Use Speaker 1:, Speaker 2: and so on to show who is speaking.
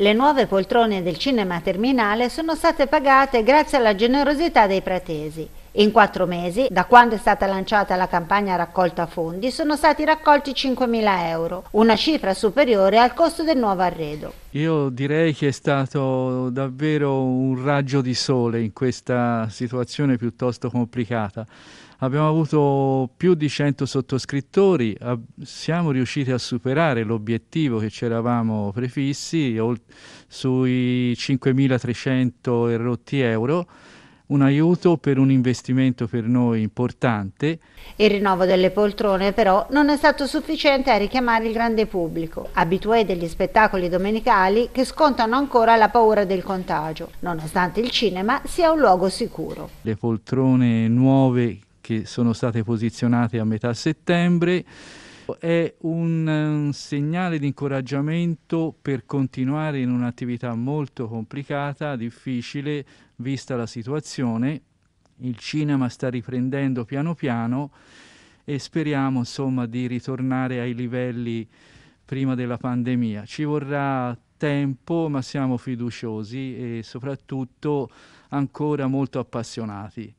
Speaker 1: Le nuove poltrone del cinema terminale sono state pagate grazie alla generosità dei pratesi. In quattro mesi, da quando è stata lanciata la campagna raccolta fondi, sono stati raccolti 5.000 euro, una cifra superiore al costo del nuovo arredo.
Speaker 2: Io direi che è stato davvero un raggio di sole in questa situazione piuttosto complicata. Abbiamo avuto più di 100 sottoscrittori, siamo riusciti a superare l'obiettivo che ci eravamo prefissi sui 5.300 erotti euro un aiuto per un investimento per noi importante.
Speaker 1: Il rinnovo delle poltrone però non è stato sufficiente a richiamare il grande pubblico, abitué degli spettacoli domenicali che scontano ancora la paura del contagio, nonostante il cinema sia un luogo sicuro.
Speaker 2: Le poltrone nuove che sono state posizionate a metà settembre è un, un segnale di incoraggiamento per continuare in un'attività molto complicata, difficile, vista la situazione. Il cinema sta riprendendo piano piano e speriamo insomma di ritornare ai livelli prima della pandemia. Ci vorrà tempo, ma siamo fiduciosi e soprattutto ancora molto appassionati.